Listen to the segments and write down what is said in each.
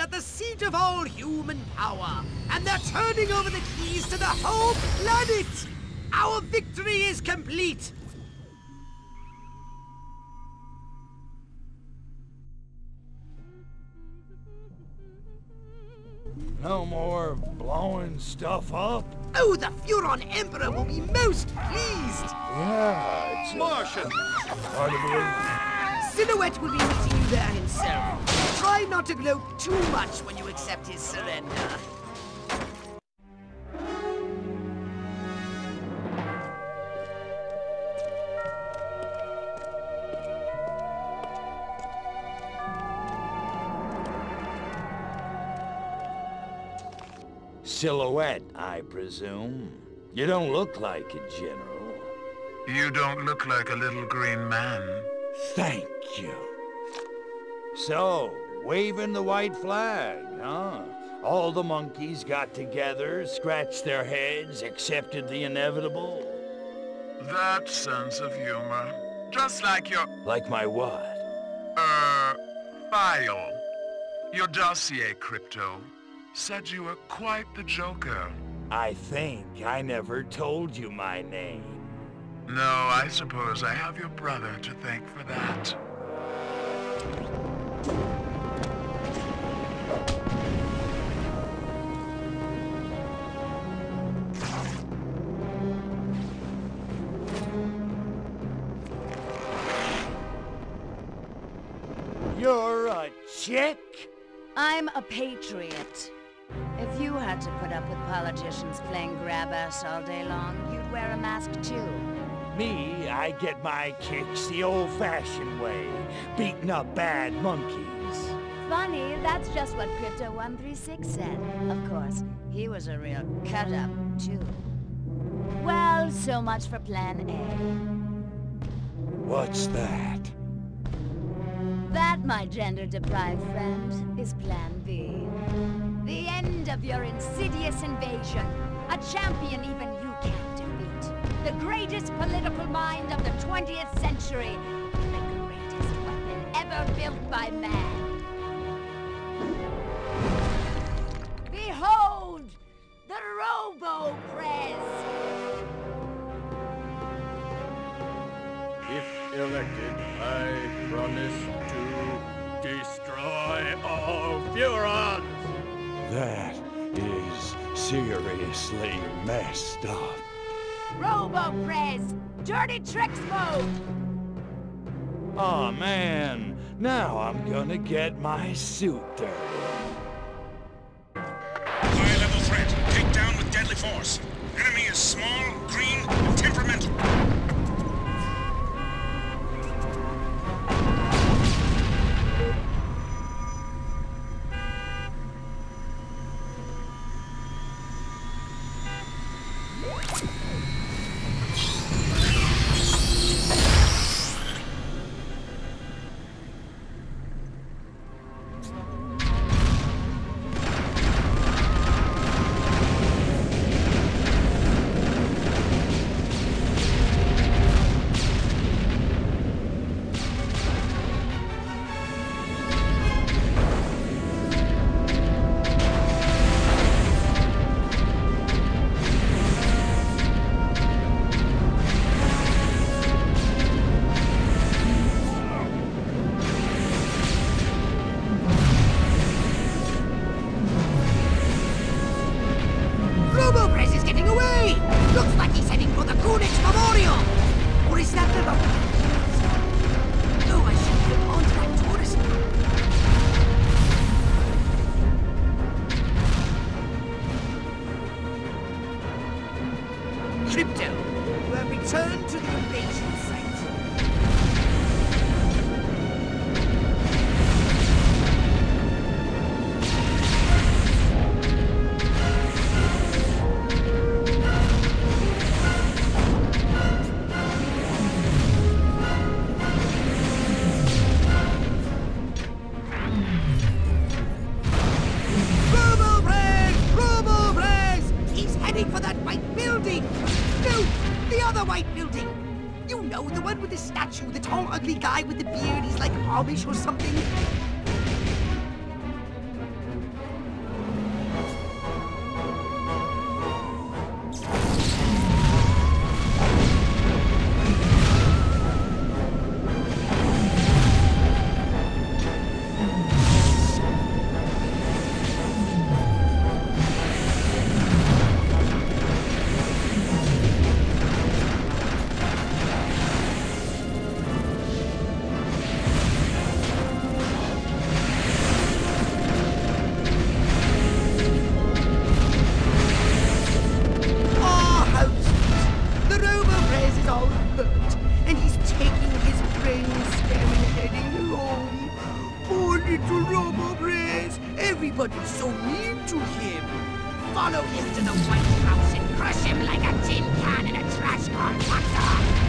stand at the seat of all human power, and they're turning over the keys to the whole planet! Our victory is complete! No more blowing stuff up? Oh, the Furon Emperor will be most pleased! Yeah, it's Martian! hard to believe. Silhouette will be meeting you there himself. Try not to gloat too much when you accept his surrender. Silhouette, I presume. You don't look like a general. You don't look like a little green man. Thank you. So, waving the white flag, huh? All the monkeys got together, scratched their heads, accepted the inevitable. That sense of humor. Just like your, Like my what? uh, file. Your dossier, Crypto, said you were quite the joker. I think I never told you my name. No, I suppose I have your brother to thank for that. You're a chick? I'm a patriot. If you had to put up with politicians playing grab ass all day long, you'd wear a mask too. Me, I get my kicks the old-fashioned way, beating up bad monkeys. Funny, that's just what Crypto 136 said. Of course, he was a real cut-up, too. Well, so much for Plan A. What's that? That, my gender-deprived friend, is Plan B. The end of your insidious invasion. A champion even you can't. The greatest political mind of the 20th century. The greatest weapon ever built by man. Behold! The Robo-Prez! If elected, I promise to destroy all Furons! That is seriously messed up. Robo-Prez! Dirty tricks mode! Aw, man. Now I'm gonna get my suit dirty. High-level threat. Take down with deadly force. Like he's heading for the Kunix Memorial! Or is that the... the other white building! You know, the one with the statue, the tall, ugly guy with the beard. He's like Amish or something. The rover raises all hurt, and he's taking his brain stem and heading home. Poor little Robo Brains! Everybody's so mean to him. Follow him to the White House and crush him like a tin can in a trash compactor!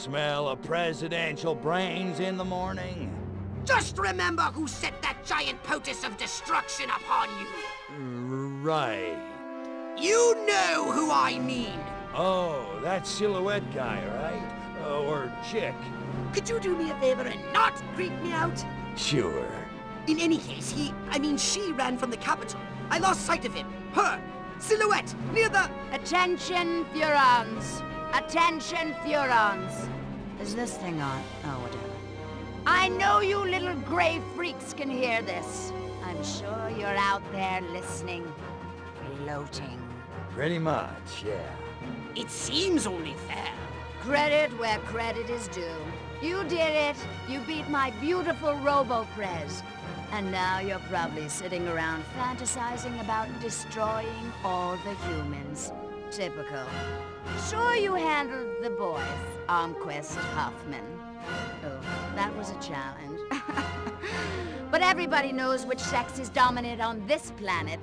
Smell of presidential brains in the morning. Just remember who set that giant potus of destruction upon you. Right. You know who I mean. Oh, that silhouette guy, right? Uh, or chick. Could you do me a favor and not creep me out? Sure. In any case, he, I mean, she ran from the capital. I lost sight of him. Her. Silhouette. Near the... Attention, Furons. Attention, Furons. Is this thing on? Oh, whatever. I know you little gray freaks can hear this. I'm sure you're out there listening, gloating. Pretty much, yeah. It seems only fair. Credit where credit is due. You did it. You beat my beautiful Robo-Prez. And now you're probably sitting around fantasizing about destroying all the humans. Typical. Sure you handled the boys, Armquist Huffman. Oh, that was a challenge. but everybody knows which sex is dominant on this planet.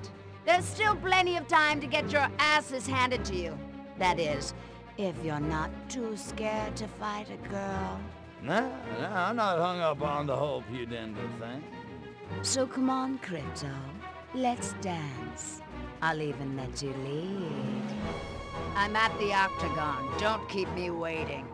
There's still plenty of time to get your asses handed to you. That is, if you're not too scared to fight a girl. No, no, I'm not hung up on the whole pudenda thing. So come on, Crypto. Let's dance. I'll even let you lead. I'm at the Octagon. Don't keep me waiting.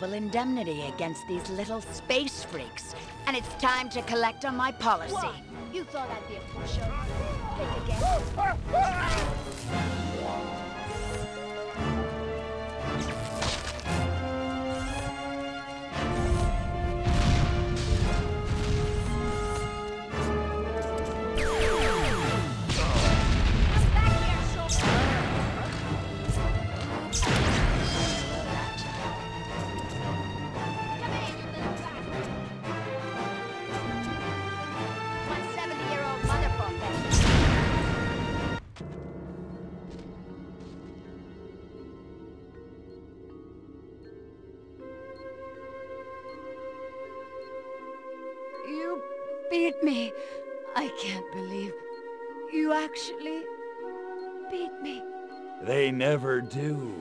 Double indemnity against these little space freaks, and it's time to collect on my policy. You thought I'd be a pushover? Think again. Actually beat me. They never do.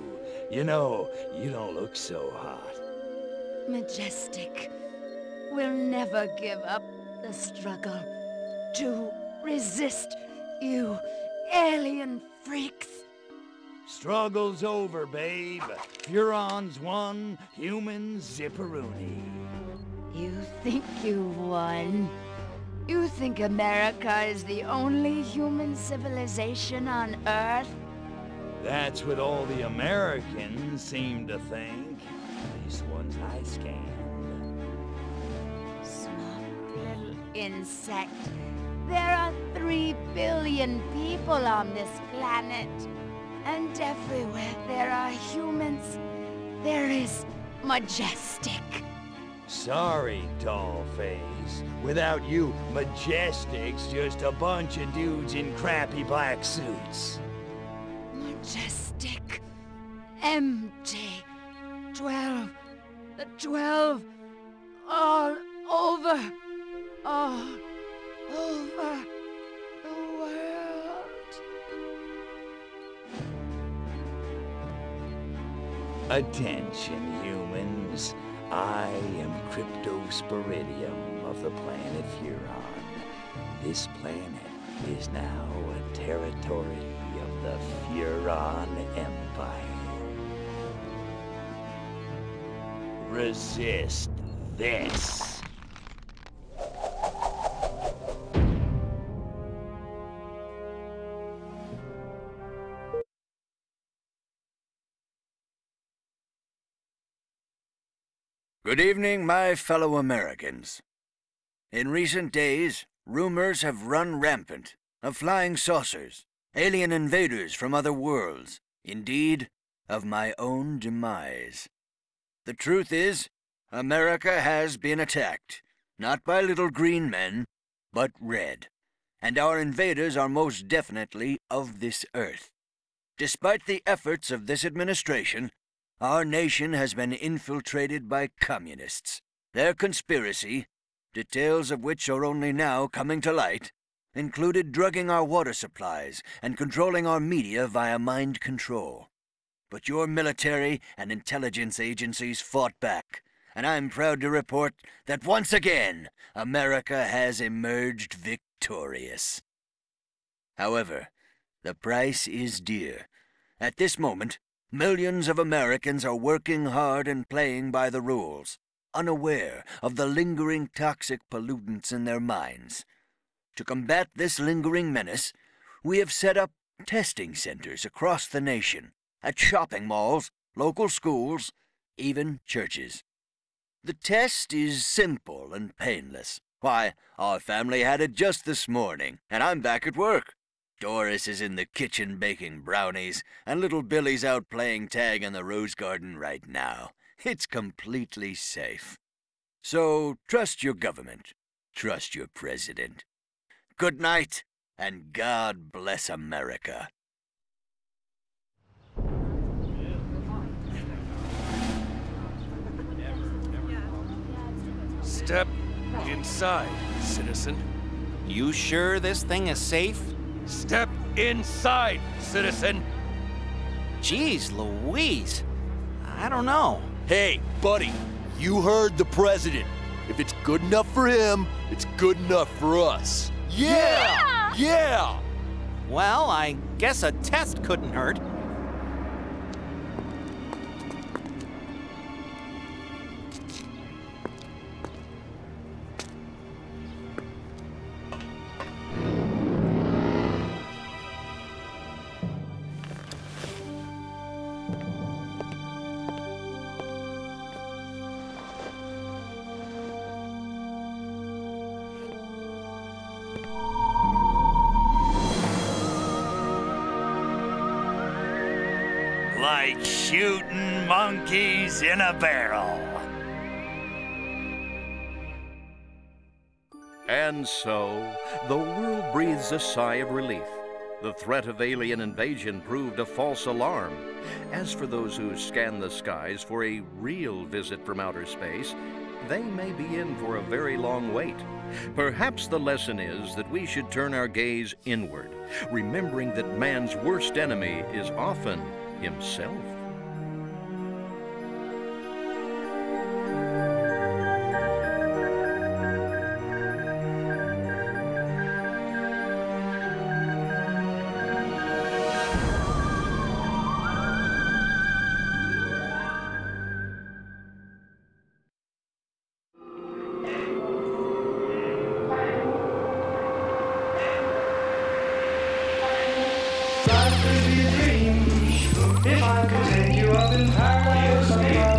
You know, you don't look so hot. Majestic will never give up the struggle to resist you alien freaks. Struggle's over, babe. Furons won, humans zipperoonie. You think you won? You think America is the only human civilization on Earth? That's what all the Americans seem to think. At least ones I scanned. Small little insect. There are three billion people on this planet. And everywhere there are humans, there is Majestic. Sorry, dollface. Without you, Majestic's just a bunch of dudes in crappy black suits. Majestic. Empty. Twelve. The twelve. All over. All over the world. Attention, humans. I am Cryptosporidium of the planet Furon. This planet is now a territory of the Furon Empire. Resist this. Good evening, my fellow Americans. In recent days, rumors have run rampant of flying saucers, alien invaders from other worlds, indeed, of my own demise. The truth is, America has been attacked, not by little green men, but red, and our invaders are most definitely of this earth. Despite the efforts of this administration, our nation has been infiltrated by communists. Their conspiracy, details of which are only now coming to light, included drugging our water supplies and controlling our media via mind control. But your military and intelligence agencies fought back, and I'm proud to report that once again, America has emerged victorious. However, the price is dear. At this moment, Millions of Americans are working hard and playing by the rules, unaware of the lingering toxic pollutants in their minds. To combat this lingering menace, we have set up testing centers across the nation, at shopping malls, local schools, even churches. The test is simple and painless. Why, our family had it just this morning, and I'm back at work. Doris is in the kitchen baking brownies, and little Billy's out playing tag in the rose garden right now. It's completely safe. So trust your government. Trust your president. Good night, and God bless America. Step inside, citizen. You sure this thing is safe? Step inside, citizen. Jeez Louise. I don't know. Hey, buddy, you heard the president. If it's good enough for him, it's good enough for us. Yeah! Yeah! Well, I guess a test couldn't hurt. Shooting monkeys in a barrel. And so, the world breathes a sigh of relief. The threat of alien invasion proved a false alarm. As for those who scan the skies for a real visit from outer space, they may be in for a very long wait. Perhaps the lesson is that we should turn our gaze inward, remembering that man's worst enemy is often himself. If I could take you up in paradise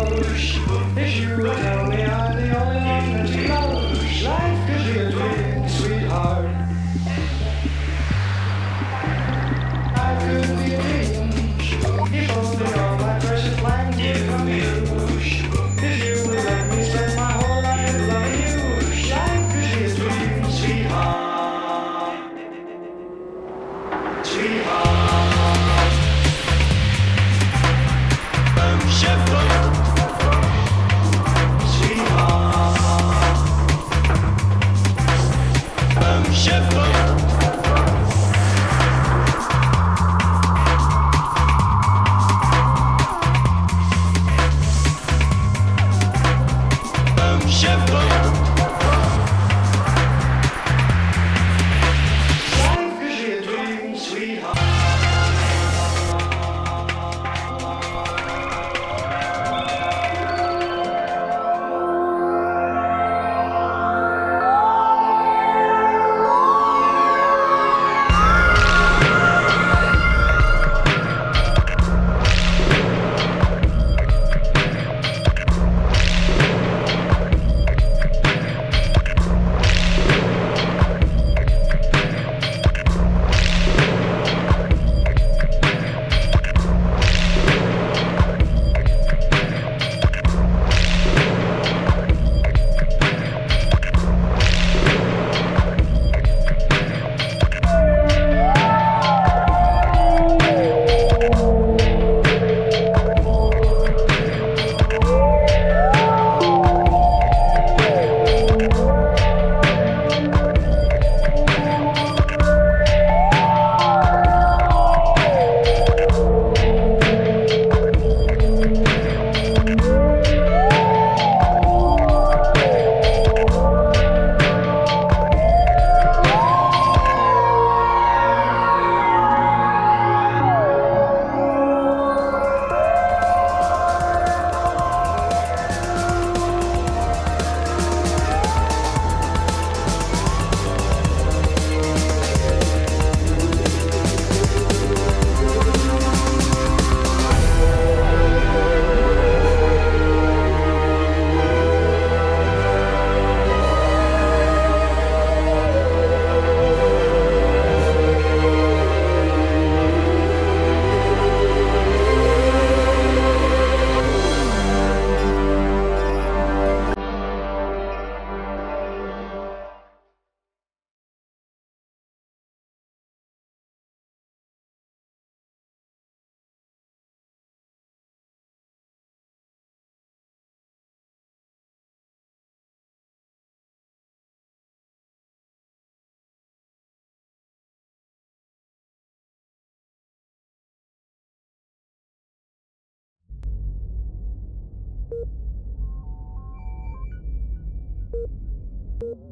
you